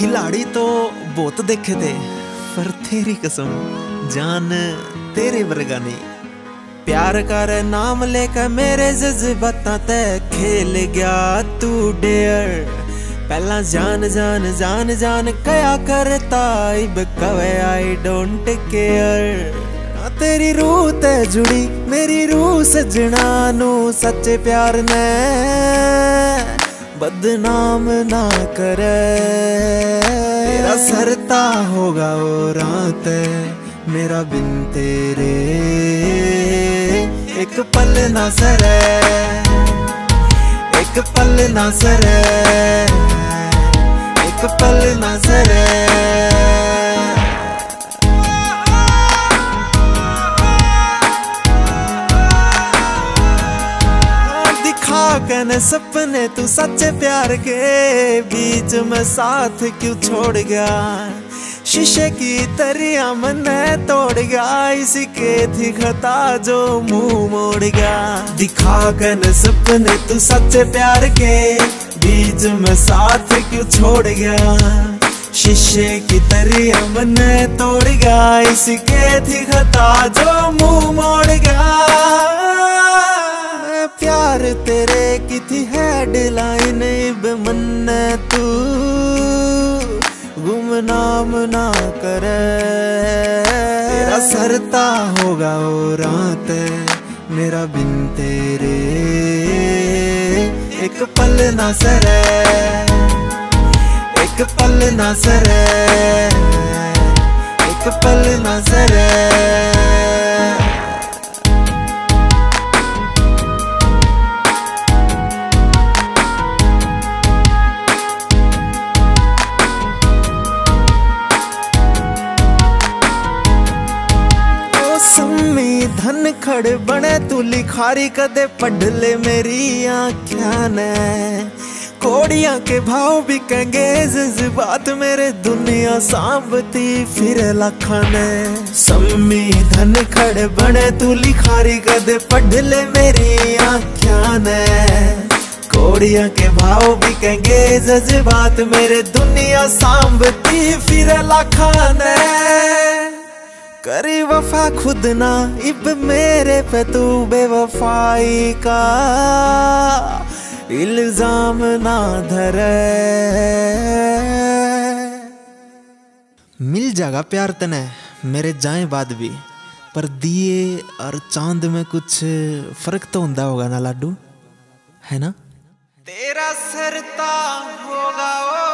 खिलाड़ी तो बहुत देखे थे पर तेरी कसम जान तेरे वर्गा नहीं प्यार कर नाम लेकर मेरे जज्बाता ते खेल गया तू डेयर पहला जान जान जान जान कया करता इब कवे आई डोंट केयर तेरी रूह ते जुड़ी मेरी रूह सजना नु सच्चे प्यार ने बदनाम ना करे। तेरा सरता होगा वो रात, मेरा बिन तेरे। एक पल ना सरे, एक पल ना सरे, एक पल ना सरे। कन सपने तू सच्चे प्यार के बीच में साथ क्यों छोड़ गया? शीशे की तरिया मन तोड़ गया, इसी के थी खता जो मुँह मोड़ गया। दिखा कन सपने तू सच्चे प्यार के बीच में साथ क्यों छोड़ गया? शीशे की तरिया मन तोड़ गया, इसी के थी खता जो मुँह मोड़ गया। प्यार तेरे की हेडलाइन इब मन तू। गुमनाम ना करे। तेरा सरता होगा वो रात, मेरा बिन तेरे। एक पल ना सरे एक पल ना सरे एक पल ना सरे धन खड़ बने, तू लिखारी कदे पढ़ ले मेरी आख्या ने। कोड़िया के भाव भी कहेंगे जज्बात मेरे दुनिया सांभती फिर लखा ने। सम्मी धन खड़ बने, तू लिखारी कदे पढ़ ले मेरी आख्या ने। कोड़िया के भाव भी कहेंगे जज्बात मेरे दुनिया सांभती फिर लखा ने। करी वफा खुद ना, इब मेरे पे तू बेवफाई का। इल्ज़ाम ना धरे। मिल जाएगा प्यार तने, मेरे जाए बाद भी। पर दिए और चाँद में कुछ फ़र्क तो होता होगा ना, लाडू? है ना? तेरा सरता होगा वो